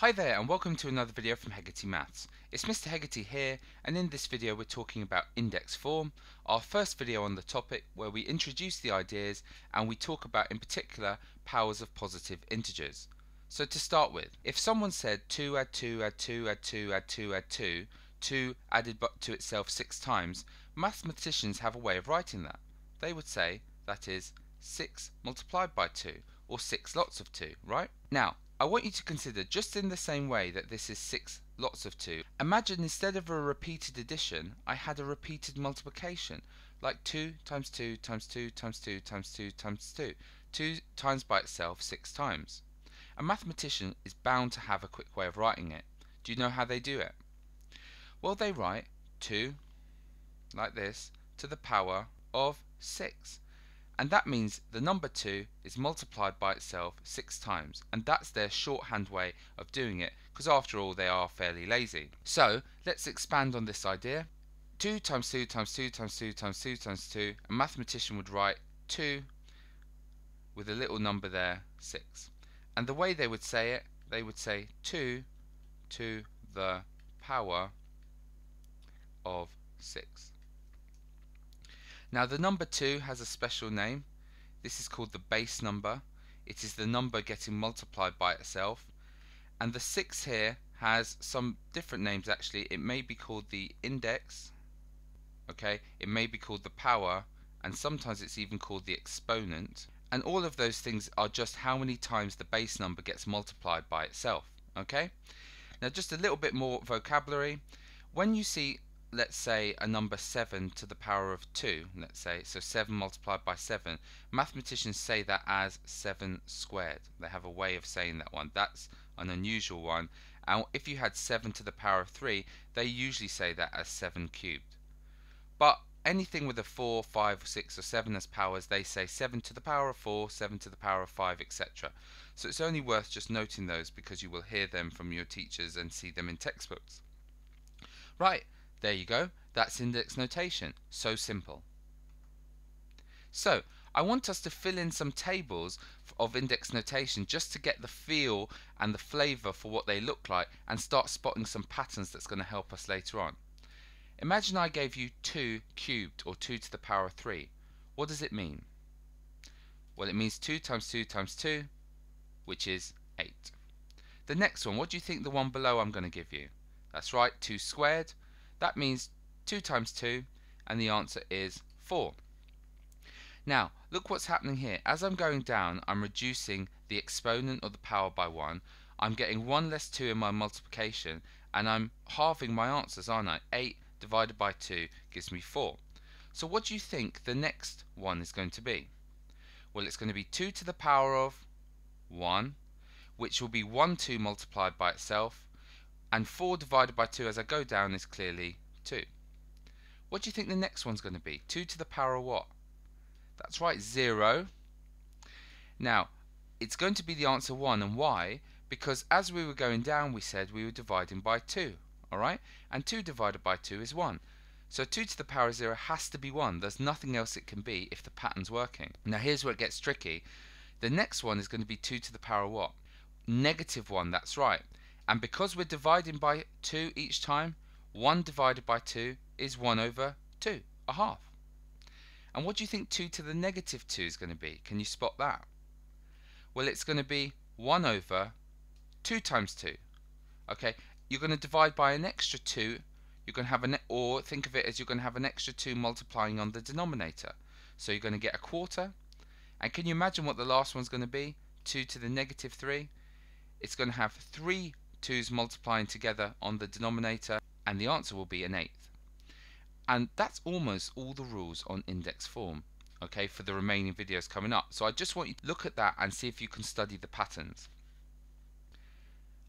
Hi there and welcome to another video from Hegarty Maths. It's Mr Hegarty here and in this video we're talking about index form, our first video on the topic where we introduce the ideas and we talk about in particular powers of positive integers. So to start with, if someone said 2 add 2 add 2 add 2 add 2 add 2, 2 added to itself 6 times, mathematicians have a way of writing that. They would say that is 6 multiplied by 2 or 6 lots of 2, right? Now I want you to consider just in the same way that this is 6 lots of 2. Imagine instead of a repeated addition, I had a repeated multiplication, like 2 times 2 times 2 times 2 times 2 times 2. 2 times by itself 6 times. A mathematician is bound to have a quick way of writing it. Do you know how they do it? Well, they write 2, like this, to the power of 6 and that means the number 2 is multiplied by itself 6 times and that's their shorthand way of doing it because after all they are fairly lazy. So let's expand on this idea. 2 times 2 times 2 times 2 times 2 times 2 a mathematician would write 2 with a little number there 6 and the way they would say it they would say 2 to the power of 6 now the number 2 has a special name. This is called the base number. It is the number getting multiplied by itself. And the 6 here has some different names actually. It may be called the index. Okay, it may be called the power and sometimes it's even called the exponent. And all of those things are just how many times the base number gets multiplied by itself. Okay? Now just a little bit more vocabulary. When you see let's say a number 7 to the power of 2 let's say. So 7 multiplied by 7 mathematicians say that as 7 squared. They have a way of saying that one. That's an unusual one. And if you had 7 to the power of 3 they usually say that as 7 cubed. But anything with a 4 5 6 or 7 as powers they say 7 to the power of 4 7 to the power of 5 etc so it's only worth just noting those because you will hear them from your teachers and see them in textbooks. Right there you go, that's index notation. So simple. So, I want us to fill in some tables of index notation just to get the feel and the flavour for what they look like and start spotting some patterns that's going to help us later on. Imagine I gave you 2 cubed or 2 to the power of 3. What does it mean? Well, it means 2 times 2 times 2, which is 8. The next one, what do you think the one below I'm going to give you? That's right, 2 squared, that means 2 times 2 and the answer is 4. Now look what's happening here. As I'm going down I'm reducing the exponent of the power by 1. I'm getting 1 less 2 in my multiplication and I'm halving my answers aren't I? 8 divided by 2 gives me 4. So what do you think the next one is going to be? Well it's going to be 2 to the power of 1 which will be 1 2 multiplied by itself and 4 divided by 2 as I go down is clearly 2. What do you think the next one's going to be? 2 to the power of what? That's right, 0. Now, it's going to be the answer 1 and why? Because as we were going down we said we were dividing by 2, alright? And 2 divided by 2 is 1. So 2 to the power of 0 has to be 1. There's nothing else it can be if the pattern's working. Now here's where it gets tricky. The next one is going to be 2 to the power of what? Negative 1, that's right. And because we're dividing by 2 each time, 1 divided by 2 is 1 over 2, a half. And what do you think 2 to the negative 2 is going to be? Can you spot that? Well, it's going to be 1 over 2 times 2. Okay, you're going to divide by an extra 2. You're going to have an, or think of it as you're going to have an extra 2 multiplying on the denominator. So you're going to get a quarter. And can you imagine what the last one's going to be? 2 to the negative 3. It's going to have 3 2's multiplying together on the denominator and the answer will be an eighth. And that's almost all the rules on index form okay for the remaining videos coming up so I just want you to look at that and see if you can study the patterns.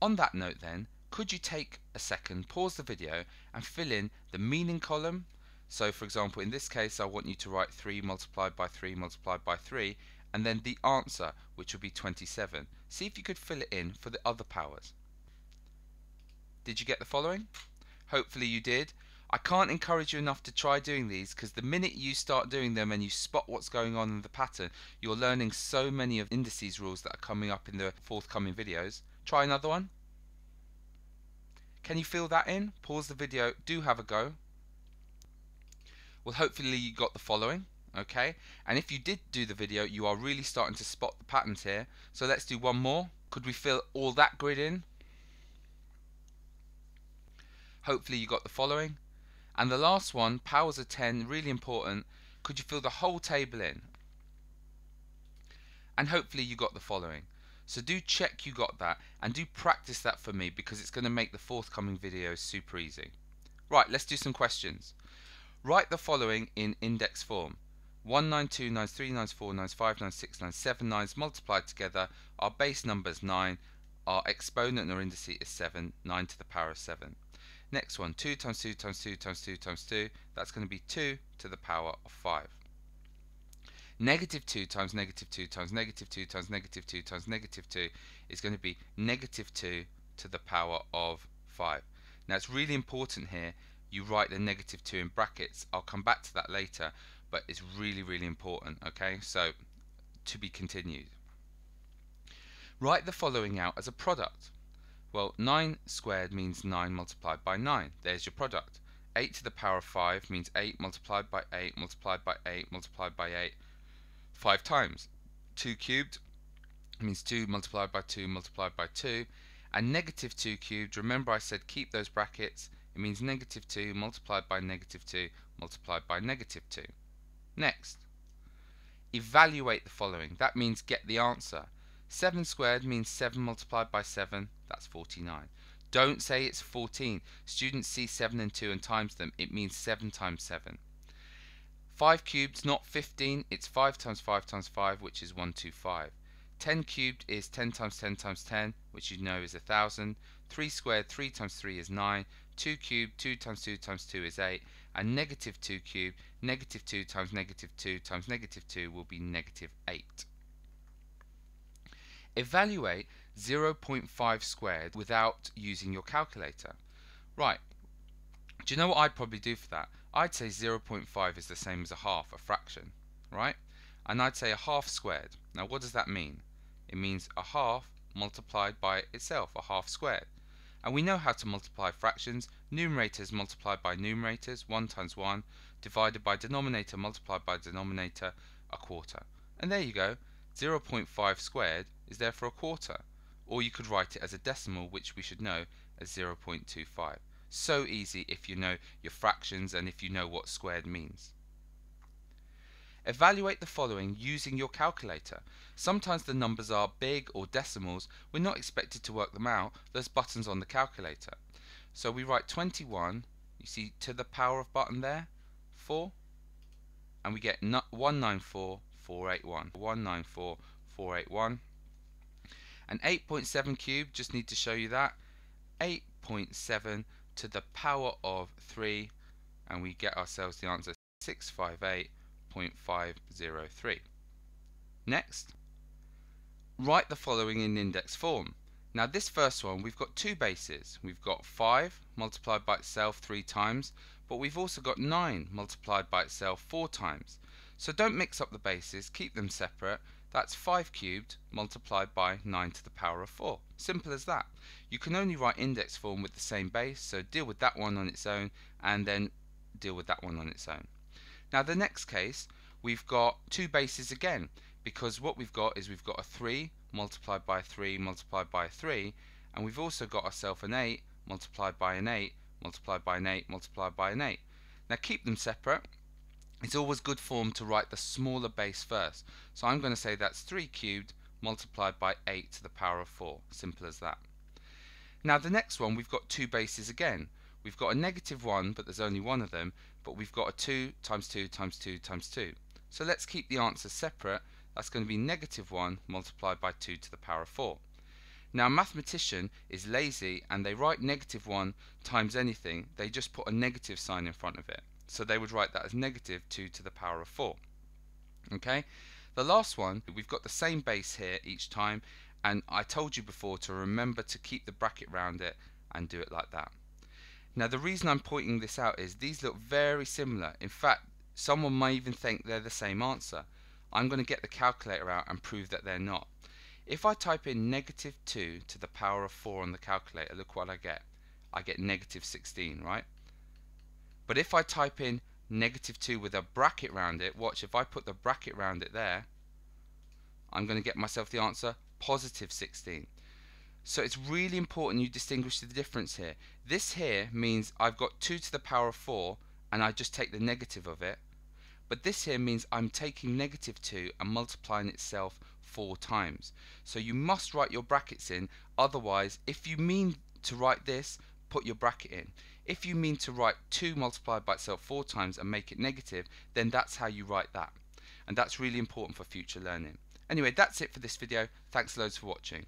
On that note then could you take a second pause the video and fill in the meaning column so for example in this case I want you to write 3 multiplied by 3 multiplied by 3 and then the answer which will be 27 see if you could fill it in for the other powers did you get the following? Hopefully you did. I can't encourage you enough to try doing these because the minute you start doing them and you spot what's going on in the pattern, you're learning so many of indices rules that are coming up in the forthcoming videos. Try another one. Can you fill that in? Pause the video, do have a go. Well, hopefully you got the following, okay? And if you did do the video, you are really starting to spot the patterns here. So let's do one more. Could we fill all that grid in? Hopefully you got the following. And the last one, powers of 10, really important. Could you fill the whole table in? And hopefully you got the following. So do check you got that and do practice that for me because it's going to make the forthcoming videos super easy. Right, let's do some questions. Write the following in index form. 1, 9, 2, 9, 3, 9, 4, 9, 5, 9, 6, 9, 7 9s multiplied together. Our base number is 9. Our exponent or indice is 7, 9 to the power of 7. Next one, 2 times 2 times 2 times 2 times 2. That's going to be 2 to the power of 5. Negative 2 times negative 2 times negative 2 times negative 2 times negative 2 is going to be negative 2 to the power of 5. Now it's really important here you write the negative 2 in brackets. I'll come back to that later, but it's really, really important, okay? So, to be continued. Write the following out as a product. Well, 9 squared means 9 multiplied by 9. There's your product. 8 to the power of 5 means 8 multiplied by 8 multiplied by 8 multiplied by 8 5 times. 2 cubed means 2 multiplied by 2 multiplied by 2. And negative 2 cubed, remember I said keep those brackets, it means negative 2 multiplied by negative 2 multiplied by negative 2. Next, evaluate the following. That means get the answer. 7 squared means 7 multiplied by 7, that's 49. Don't say it's 14. Students see 7 and 2 and times them. It means 7 times 7. 5 cubed, not 15, it's 5 times 5 times 5, which is 125. 10 cubed is 10 times 10 times 10, which you know is 1000. 3 squared, 3 times 3 is 9. 2 cubed, 2 times 2 times 2 is 8. And negative 2 cubed, negative 2 times negative 2 times negative 2 will be negative 8. Evaluate 0.5 squared without using your calculator. Right, do you know what I'd probably do for that? I'd say 0.5 is the same as a half, a fraction, right? And I'd say a half squared. Now what does that mean? It means a half multiplied by itself, a half squared. And we know how to multiply fractions. Numerators multiplied by numerators, 1 times 1, divided by denominator multiplied by denominator, a quarter. And there you go, 0.5 squared is therefore a quarter. Or you could write it as a decimal, which we should know as 0.25. So easy if you know your fractions and if you know what squared means. Evaluate the following using your calculator. Sometimes the numbers are big or decimals. We're not expected to work them out. There's buttons on the calculator. So we write 21, you see to the power of button there, 4, and we get 194481. 194481. And 8.7 cubed, just need to show you that. 8.7 to the power of 3 and we get ourselves the answer 658.503. Next, write the following in index form. Now this first one, we've got two bases. We've got 5 multiplied by itself 3 times, but we've also got 9 multiplied by itself 4 times. So don't mix up the bases, keep them separate, that's 5 cubed multiplied by 9 to the power of 4. Simple as that. You can only write index form with the same base, so deal with that one on its own and then deal with that one on its own. Now the next case, we've got two bases again, because what we've got is we've got a 3 multiplied by 3 multiplied by 3, and we've also got ourselves an 8 multiplied by an 8 multiplied by an 8 multiplied by an 8. Now keep them separate it's always good form to write the smaller base first. So I'm going to say that's 3 cubed multiplied by 8 to the power of 4. Simple as that. Now the next one, we've got two bases again. We've got a negative 1, but there's only one of them, but we've got a 2 times 2 times 2 times 2. So let's keep the answer separate. That's going to be negative 1 multiplied by 2 to the power of 4. Now a mathematician is lazy and they write negative 1 times anything, they just put a negative sign in front of it. So they would write that as negative 2 to the power of 4. Okay, the last one, we've got the same base here each time, and I told you before to remember to keep the bracket round it and do it like that. Now the reason I'm pointing this out is these look very similar. In fact, someone may even think they're the same answer. I'm going to get the calculator out and prove that they're not. If I type in negative 2 to the power of 4 on the calculator, look what I get. I get negative 16, right? But if I type in negative 2 with a bracket around it, watch, if I put the bracket around it there, I'm going to get myself the answer positive 16. So it's really important you distinguish the difference here. This here means I've got 2 to the power of 4 and I just take the negative of it. But this here means I'm taking negative 2 and multiplying itself 4 times. So you must write your brackets in, otherwise if you mean to write this, put your bracket in. If you mean to write 2 multiplied by itself 4 times and make it negative, then that's how you write that. And that's really important for future learning. Anyway, that's it for this video. Thanks loads for watching.